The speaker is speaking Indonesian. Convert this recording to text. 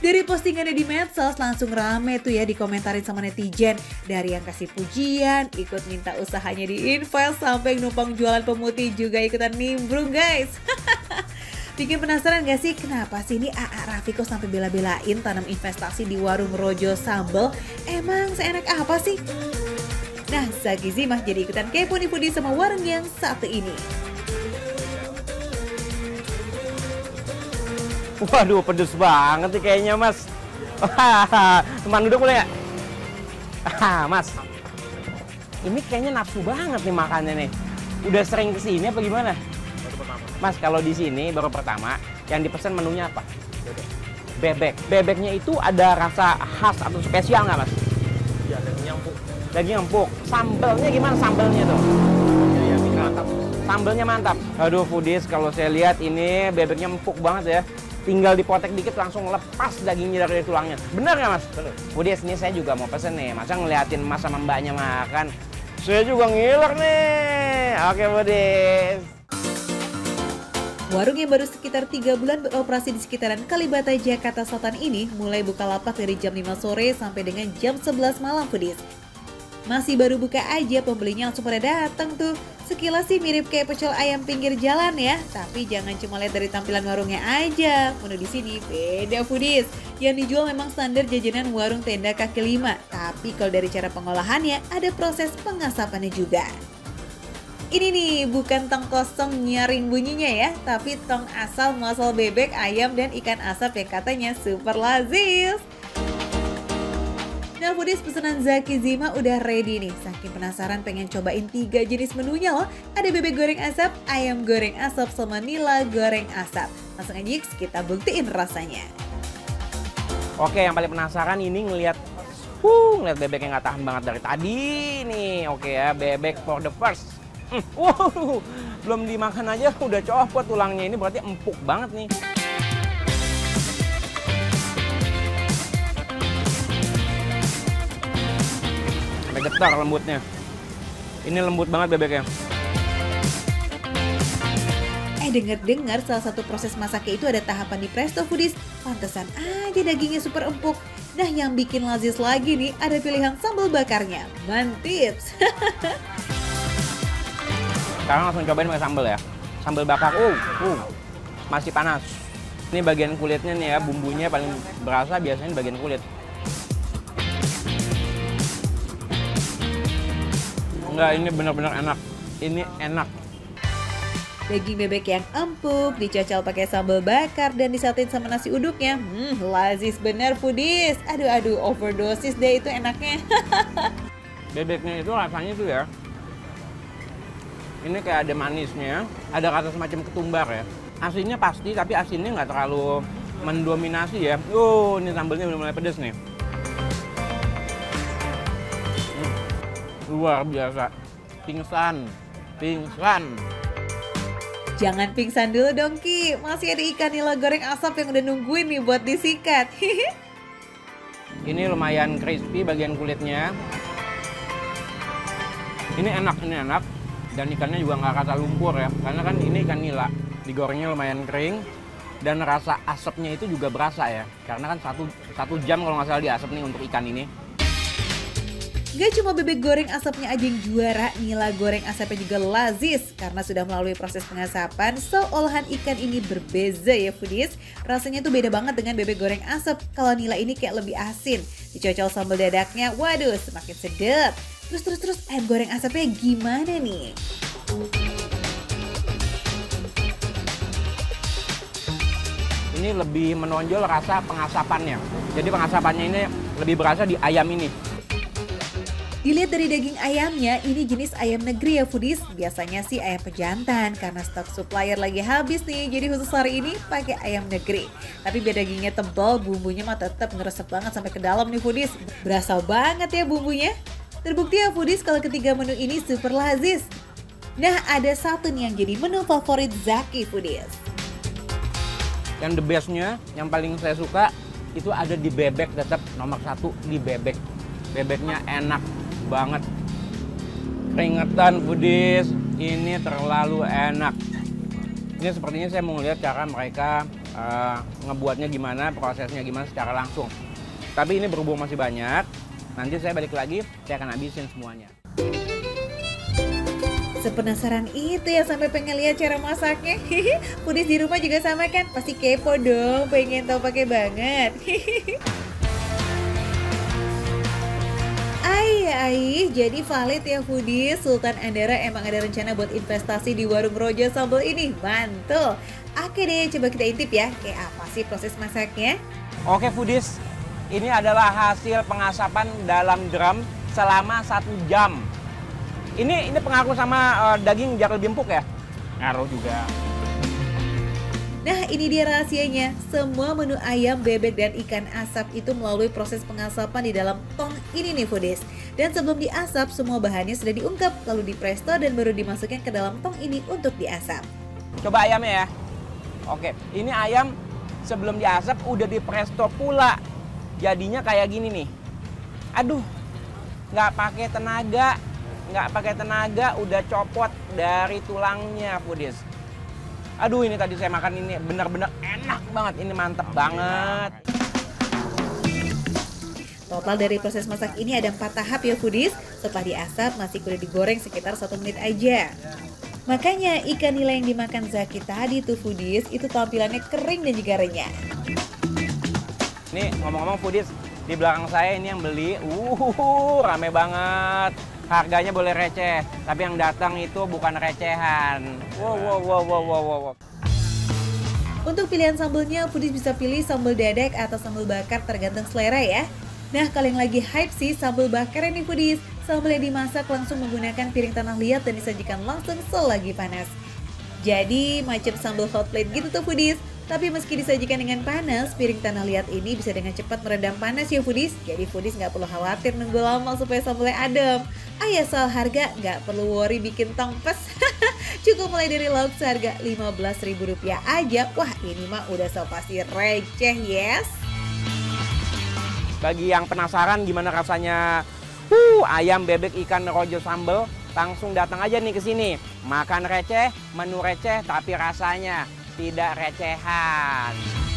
Dari postingannya di medsos langsung rame tuh ya dikomentarin sama netizen. Dari yang kasih pujian, ikut minta usahanya di invest, sampai numpang jualan pemutih juga ikutan nimbrung guys. Bikin penasaran gak sih kenapa sih ini AA Rafiko sampai bela-belain tanam investasi di warung Rojo Sambel? Emang seenak apa sih? Nah, Zaki Zimah jadi ikutan kepo nih sama warung yang satu ini. Waduh, pedes banget nih kayaknya, Mas. Teman duduk boleh ya? mas, ini kayaknya nafsu banget nih makannya nih. Udah sering ke sini apa gimana? Mas, kalau di sini baru pertama, yang dipesan menunya apa? Bebek. Bebeknya itu ada rasa khas atau spesial nggak, Mas? Ya, daging empuk. Daging empuk. Sambelnya gimana sambelnya tuh? Ya, ya, mantap. Sambelnya mantap. Aduh, foodies, kalau saya lihat ini bebeknya empuk banget ya. Tinggal dipotek dikit langsung lepas dagingnya dari tulangnya. Bener nggak, Mas? Bener. Foodies, ini saya juga mau pesen nih. Masa ngeliatin mas sama mbaknya makan. Saya juga ngiler nih. Oke, foodies. Warung yang baru sekitar 3 bulan beroperasi di sekitaran Kalibata, Jakarta Selatan ini mulai buka lapak dari jam 5 sore sampai dengan jam 11 malam foodies. Masih baru buka aja pembelinya langsung pada datang tuh. Sekilas sih mirip kayak pecel ayam pinggir jalan ya, tapi jangan cuma lihat dari tampilan warungnya aja. Menu di sini beda foodies. Yang dijual memang standar jajanan warung tenda kaki lima, tapi kalau dari cara pengolahannya ada proses pengasapannya juga. Ini nih bukan tong kosong nyaring bunyinya ya, tapi tong asal muasal bebek, ayam, dan ikan asap yang katanya super lazis. Nah, foodies pesanan Zaki Zima udah ready nih. Saking penasaran pengen cobain tiga jenis menunya loh. Ada bebek goreng asap, ayam goreng asap, sama nila goreng asap. Langsung aja Yix, kita buktiin rasanya. Oke, yang paling penasaran ini ngelihat Huh, ngeliat bebek yang nggak tahan banget dari tadi nih. Oke ya, bebek for the first. Hmm, wow, belum dimakan aja udah copot tulangnya ini berarti empuk banget nih. Sampai getar lembutnya. Ini lembut banget bebeknya. Eh denger-dengar salah satu proses masaknya itu ada tahapan di Presto Foodies. Pantesan aja dagingnya super empuk. Nah yang bikin lazis lagi nih ada pilihan sambal bakarnya. Mantips. Sekarang langsung cobain pakai sambal ya. Sambal bakar, uh, uh, masih panas. Ini bagian kulitnya nih ya, bumbunya paling berasa biasanya di bagian kulit. Enggak, ini benar-benar enak. Ini enak. Daging bebek yang empuk, dicocol pakai sambal bakar dan disatin sama nasi uduknya. Hmm, lazis bener foodies. Aduh aduh, overdosis deh itu enaknya. Bebeknya itu rasanya tuh ya. Ini kayak ada manisnya, ada rasa semacam ketumbar ya. Asinnya pasti, tapi asinnya nggak terlalu mendominasi ya. Oh, ini sambalnya udah mulai pedes nih. Luar biasa. Pingsan, pingsan. Jangan pingsan dulu dong Ki, masih ada ikan nila goreng asap yang udah nungguin nih buat disikat. Ini lumayan crispy bagian kulitnya. Ini enak, ini enak. Dan ikannya juga nggak kata lumpur ya. Karena kan ini ikan nila. Digorengnya lumayan kering. Dan rasa asapnya itu juga berasa ya. Karena kan satu, satu jam kalau nggak salah diasap nih untuk ikan ini. Gak cuma bebek goreng asapnya aja yang juara, nila goreng asapnya juga lazis karena sudah melalui proses pengasapan. So, olahan ikan ini berbeza ya foodies. Rasanya tuh beda banget dengan bebek goreng asap. Kalau nila ini kayak lebih asin. Dicocol sambal dadaknya, waduh semakin sedap. Terus terus terus ayam goreng asapnya gimana nih? Ini lebih menonjol rasa pengasapannya. Jadi pengasapannya ini lebih berasa di ayam ini. Dilihat dari daging ayamnya, ini jenis ayam negeri ya foodies. Biasanya sih ayam pejantan karena stok supplier lagi habis nih. Jadi khusus hari ini pakai ayam negeri. Tapi biar dagingnya tebal, bumbunya mah tetap ngeresep banget sampai ke dalam nih foodies. Berasa banget ya bumbunya. Terbukti ya foodies kalau ketiga menu ini super lazis. Nah ada satu nih yang jadi menu favorit Zaki foodies. Yang the bestnya, yang paling saya suka itu ada di bebek tetap nomor satu di bebek. Bebeknya enak banget. Keringetan foodies, ini terlalu enak. Ini sepertinya saya mau lihat cara mereka eh, ngebuatnya gimana, prosesnya gimana secara langsung. Tapi ini berhubung masih banyak, nanti saya balik lagi, saya akan habisin semuanya. Sepenasaran itu ya sampai pengen lihat cara masaknya. Foodies di rumah juga sama kan? Pasti kepo dong, pengen tahu pakai banget. Ai, ai, jadi valid ya Foodies. Sultan Andara emang ada rencana buat investasi di warung Rojo Sambal ini. Mantul. Oke deh, coba kita intip ya. Kayak apa sih proses masaknya? Oke foodies, ini adalah hasil pengasapan dalam drum selama satu jam. Ini ini pengaruh sama eh, daging biar lebih empuk ya? Ngaruh juga. Nah ini dia rahasianya, semua menu ayam, bebek, dan ikan asap itu melalui proses pengasapan di dalam tong ini nih foodies. Dan sebelum diasap, semua bahannya sudah diungkap, lalu dipresto dan baru dimasukkan ke dalam tong ini untuk diasap. Coba ayamnya ya. Oke, ini ayam sebelum diasap udah dipresto pula. Jadinya kayak gini nih. Aduh, nggak pakai tenaga, nggak pakai tenaga, udah copot dari tulangnya, foodies. Aduh, ini tadi saya makan ini benar-benar enak banget, ini mantep banget. Total dari proses masak ini ada empat tahap ya foodies. Setelah diasap, nasi kuda digoreng sekitar satu menit aja. Makanya ikan nila yang dimakan Zaki tadi tuh foodies itu tampilannya kering dan juga renyah. Nih ngomong-ngomong foodies, di belakang saya ini yang beli, uh rame banget. Harganya boleh receh, tapi yang datang itu bukan recehan. Wow, wow, wow, wow, wow, wow. Untuk pilihan sambelnya, foodies bisa pilih sambal dadek atau sambal bakar tergantung selera ya. Nah, kalau yang lagi hype sih sambal bakar ini foodies. Sambal yang dimasak langsung menggunakan piring tanah liat dan disajikan langsung selagi panas. Jadi macam sambal hot plate gitu tuh foodies. Tapi meski disajikan dengan panas, piring tanah liat ini bisa dengan cepat meredam panas ya foodies. Jadi foodies nggak perlu khawatir nunggu lama supaya sambalnya adem. Ah ya soal harga, nggak perlu worry bikin tongpes. Cukup mulai dari lauk seharga Rp15.000 aja. Wah ini mah udah so pasti receh yes. Bagi yang penasaran gimana rasanya uh, ayam bebek ikan rojo sambal, langsung datang aja nih ke sini. Makan receh, menu receh, tapi rasanya tidak recehan.